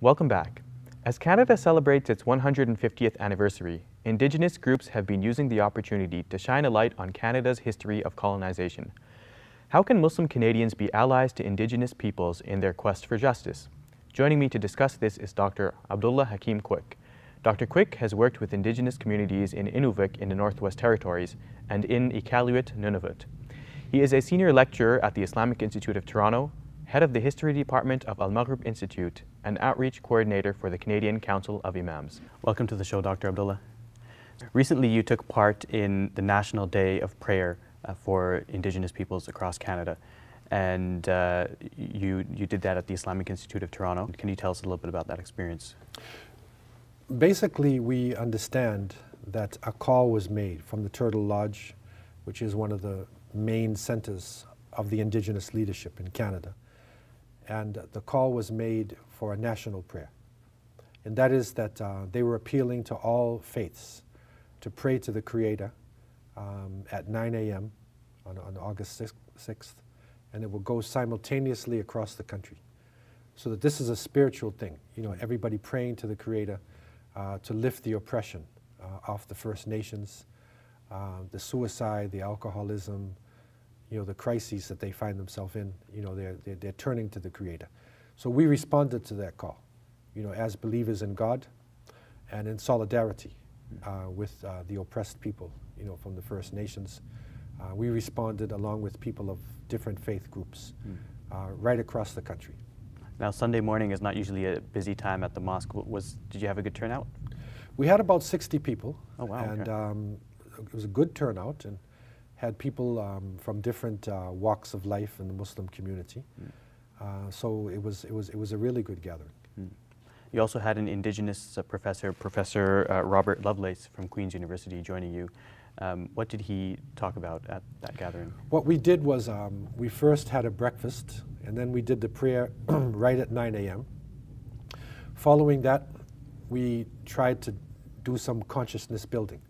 Welcome back. As Canada celebrates its 150th anniversary, Indigenous groups have been using the opportunity to shine a light on Canada's history of colonization. How can Muslim Canadians be allies to Indigenous peoples in their quest for justice? Joining me to discuss this is Dr. Abdullah Hakim Quick. Dr. Quick has worked with Indigenous communities in Inuvik in the Northwest Territories and in Iqaluit, Nunavut. He is a senior lecturer at the Islamic Institute of Toronto, head of the History Department of Al Maghrib Institute, and outreach coordinator for the Canadian Council of Imams. Welcome to the show, Dr. Abdullah. Recently, you took part in the National Day of Prayer uh, for Indigenous peoples across Canada, and uh, you, you did that at the Islamic Institute of Toronto. Can you tell us a little bit about that experience? Basically, we understand that a call was made from the Turtle Lodge, which is one of the main centers of the Indigenous leadership in Canada. And the call was made for a national prayer. And that is that uh, they were appealing to all faiths to pray to the Creator um, at 9 a.m. On, on August 6th, and it will go simultaneously across the country. So that this is a spiritual thing, you know, everybody praying to the Creator uh, to lift the oppression uh, off the First Nations, uh, the suicide, the alcoholism, you know, the crises that they find themselves in, you know, they're, they're, they're turning to the Creator. So we responded to that call, you know, as believers in God and in solidarity uh, with uh, the oppressed people, you know, from the First Nations. Uh, we responded along with people of different faith groups mm. right across the country. Now, Sunday morning is not usually a busy time at the mosque. Was, did you have a good turnout? We had about 60 people. Oh, wow. And okay. um, it was a good turnout and had people um, from different uh, walks of life in the Muslim community. Mm. Uh, so it was, it, was, it was a really good gathering. Mm. You also had an Indigenous uh, professor, Professor uh, Robert Lovelace from Queen's University, joining you. Um, what did he talk about at that gathering? What we did was um, we first had a breakfast, and then we did the prayer right at 9 a.m. Following that, we tried to do some consciousness building.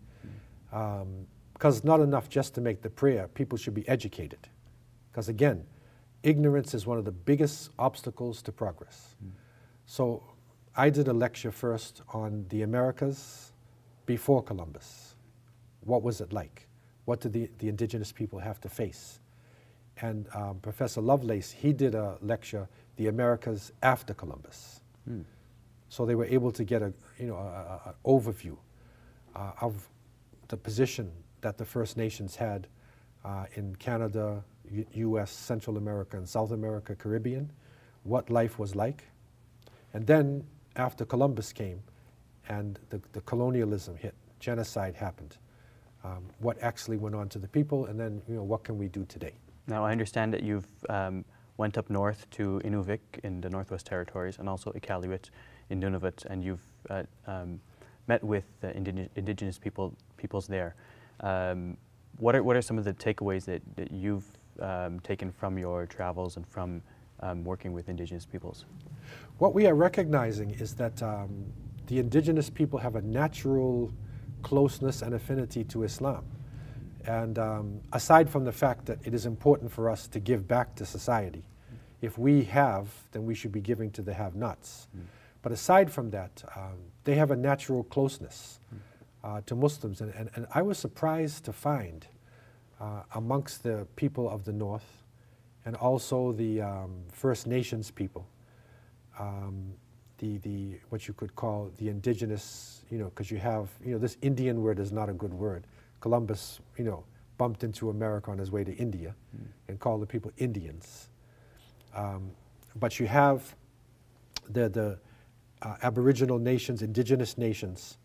Because um, not enough just to make the prayer, people should be educated. Because again, ignorance is one of the biggest obstacles to progress. Mm. So I did a lecture first on the Americas before Columbus. What was it like? What did the, the indigenous people have to face? And um, Professor Lovelace, he did a lecture, The Americas After Columbus. Mm. So they were able to get a, you know, a, a overview uh, of the position that the First Nations had uh, in Canada, U U.S., Central America, and South America, Caribbean, what life was like. And then after Columbus came and the, the colonialism hit, genocide happened, um, what actually went on to the people, and then you know, what can we do today? Now I understand that you've um, went up north to Inuvik in the Northwest Territories and also Iqaluit in Nunavut, and you've uh, um, met with uh, indig indigenous people peoples there. Um, what are what are some of the takeaways that, that you've um, taken from your travels and from um, working with indigenous peoples? What we are recognizing is that um, the indigenous people have a natural closeness and affinity to Islam. And um, aside from the fact that it is important for us to give back to society, if we have, then we should be giving to the have-nots. Mm. But aside from that, um, they have a natural closeness uh, to Muslims. And, and, and, I was surprised to find uh, amongst the people of the North and also the um, First Nations people, um, the, the, what you could call the indigenous, you know, because you have, you know, this Indian word is not a good word. Columbus, you know, bumped into America on his way to India mm. and called the people Indians. Um, but you have the, the uh, Aboriginal nations, indigenous nations,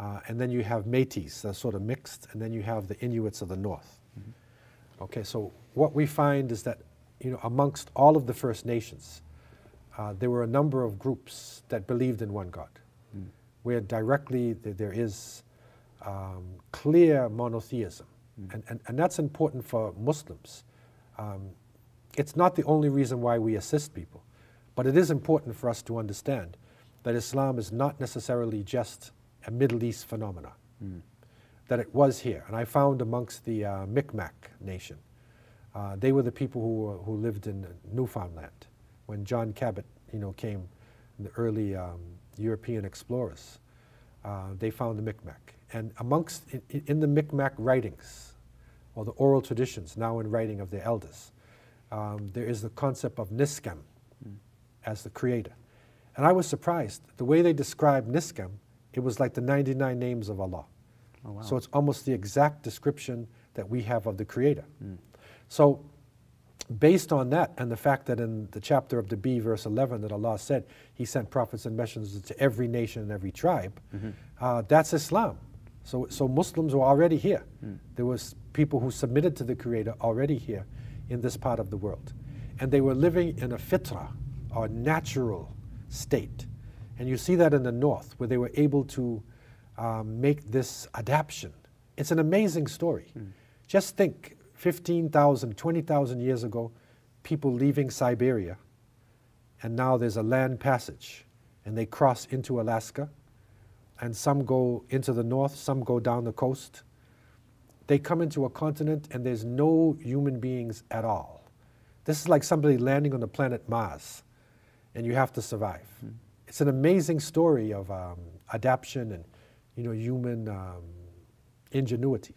uh, and then you have Métis, that's sort of mixed, and then you have the Inuits of the north. Mm -hmm. Okay, so what we find is that, you know, amongst all of the First Nations, uh, there were a number of groups that believed in one God, mm. where directly th there is um, clear monotheism. Mm. And, and, and that's important for Muslims. Um, it's not the only reason why we assist people, but it is important for us to understand that Islam is not necessarily just a Middle East phenomena, mm. that it was here. And I found amongst the uh, Micmac nation, uh, they were the people who, who lived in Newfoundland when John Cabot you know, came the early um, European explorers. Uh, they found the Micmac. And amongst, in, in, the Micmac writings, or the oral traditions now in writing of the elders, um, there is the concept of Niskam mm. as the creator. And I was surprised. The way they described Niskam, it was like the 99 names of Allah. Oh, wow. So it's almost the exact description that we have of the creator. Mm. So based on that and the fact that in the chapter of the Bee, verse 11, that Allah said He sent prophets and messengers to every nation and every tribe, mm-hmm. uh, that's Islam. So, so Muslims were already here. Mm. There was people who submitted to the Creator already here in this part of the world, and they were living in a fitra, or natural state. And you see that in the north, where they were able to um, make this adaptation. It's an amazing story. Mm. Just think 15,000, 20,000 years ago, people leaving Siberia, and now there's a land passage, and they cross into Alaska, and some go into the north, some go down the coast. They come into a continent, and there's no human beings at all. This is like somebody landing on the planet Mars, and you have to survive. Mm. It's an amazing story of um, adaptation and you know, human um, ingenuity.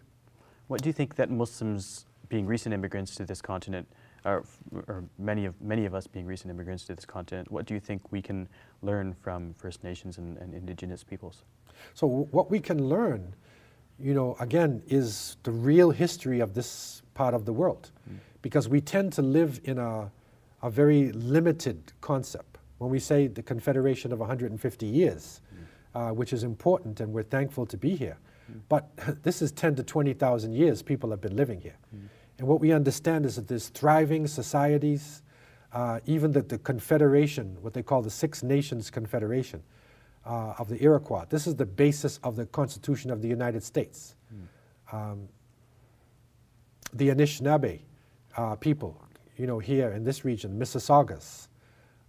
What do you think that Muslims being recent immigrants to this continent, or, or, many of many of us being recent immigrants to this continent, what do you think we can learn from First Nations and, and indigenous peoples? So what we can learn, you know, again, is the real history of this part of the world, mm. because we tend to live in a, a very limited concept. When we say the Confederation of 150 years, mm. uh, which is important, and we're thankful to be here. Mm. But this is 10 to 20,000 years people have been living here. Mm. And what we understand is that there's thriving societies, uh, even that the Confederation, what they call the Six Nations Confederation uh, of the Iroquois, this is the basis of the Constitution of the United States. Um, the Anishinaabe uh, people, you know, here in this region, Mississaugas,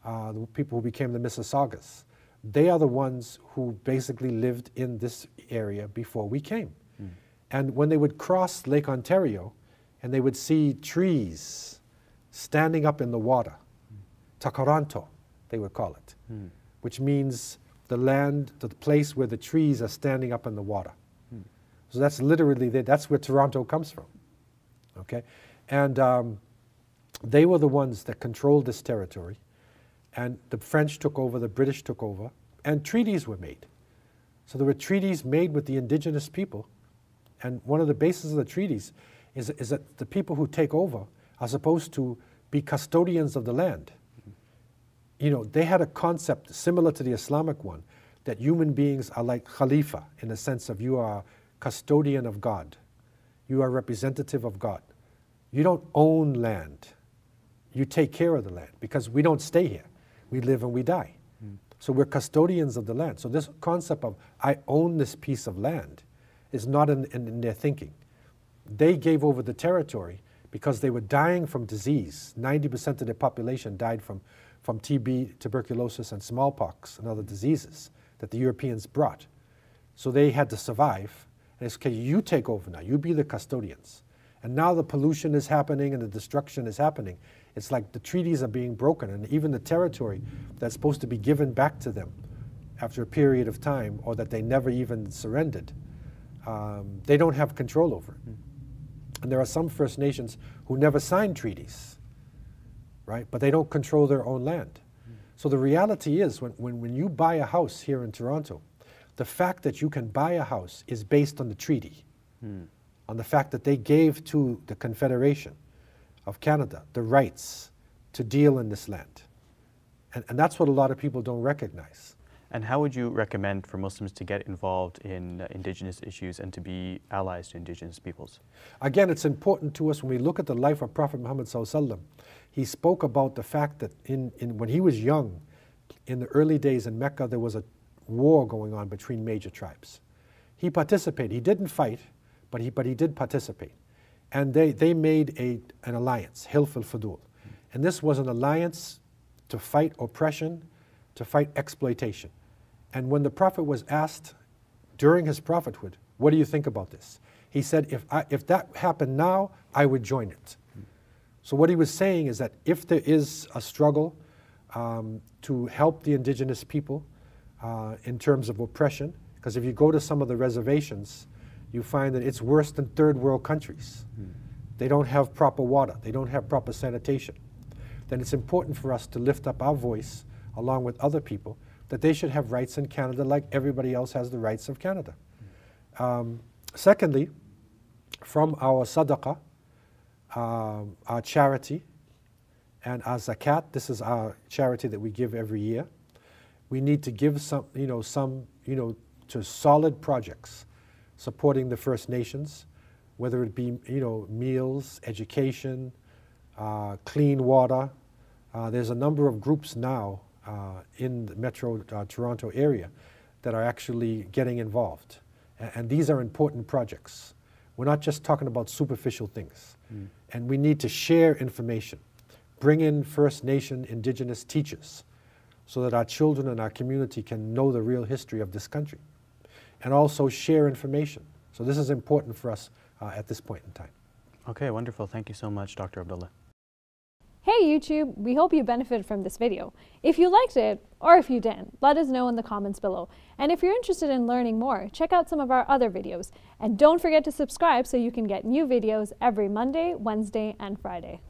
uh, the people who became the Mississaugas, they are the ones who basically lived in this area before we came. Mm. And when they would cross Lake Ontario, and they would see trees standing up in the water. Takaranto, they would call it, mm. which means the land, the place where the trees are standing up in the water. Mm. So that's literally, the, that's where Toronto comes from. Okay? And um, they were the ones that controlled this territory. And the French took over, the British took over, and treaties were made. So there were treaties made with the indigenous people. And one of the bases of the treaties is, is that the people who take over are supposed to be custodians of the land. You know, they had a concept similar to the Islamic one that human beings are like Khalifa in the sense of you are custodian of God, you are representative of God. You don't own land, you take care of the land because we don't stay here. We live and we die. Mm. So we're custodians of the land. So this concept of I own this piece of land is not in, in, in their thinking they gave over the territory because they were dying from disease. 90% of their population died from, from TB, tuberculosis, and smallpox and other diseases that the Europeans brought. So they had to survive. And it's okay, you take over now, you be the custodians. And now the pollution is happening and the destruction is happening. It's like the treaties are being broken, and even the territory that's supposed to be given back to them after a period of time, or that they never even surrendered, um, they don't have control over it. Mm. And there are some First Nations who never signed treaties, right? But they don't control their own land. Mm. So the reality is when, when, when you buy a house here in Toronto, the fact that you can buy a house is based on the treaty, mm. on the fact that they gave to the Confederation of Canada the rights to deal in this land. And, and that's what a lot of people don't recognize. And how would you recommend for Muslims to get involved in uh, indigenous issues and to be allies to indigenous peoples? Again, it's important to us when we look at the life of Prophet Muhammad he spoke about the fact that in, in, when he was young, in the early days in Mecca, there was a war going on between major tribes. He participated. He didn't fight, but he, but he did participate. And they, they made a, an alliance, Hilf al-Fudul. And this was an alliance to fight oppression, to fight exploitation. And when the prophet was asked during his prophethood, what do you think about this? He said, if, I, if that happened now, I would join it. So what he was saying is that if there is a struggle um, to help the indigenous people uh, in terms of oppression. Because if you go to some of the reservations, you find that it's worse than third world countries. Mm. They don't have proper water, they don't have proper sanitation. Then it's important for us to lift up our voice along with other people that they should have rights in Canada like everybody else has the rights of Canada. Um, secondly, from our sadaqah, um, our charity, and our zakat, this is our charity that we give every year. We need to give some, you know, some, you know, to solid projects supporting the First Nations, whether it be, you know, meals, education, uh, clean water. Uh, there's a number of groups now uh, in the Metro uh, Toronto area that are actually getting involved. And, and, these are important projects. We're not just talking about superficial things. Mm. And we need to share information, bring in First Nation Indigenous teachers so that our children and our community can know the real history of this country. And also share information. So this is important for us uh, at this point in time. Okay, wonderful. Thank you so much, Dr. Abdullah. Hey YouTube, we hope you benefited from this video. If you liked it, or if you didn't, let us know in the comments below. And if you're interested in learning more, check out some of our other videos. And don't forget to subscribe so you can get new videos every Monday, Wednesday, and Friday.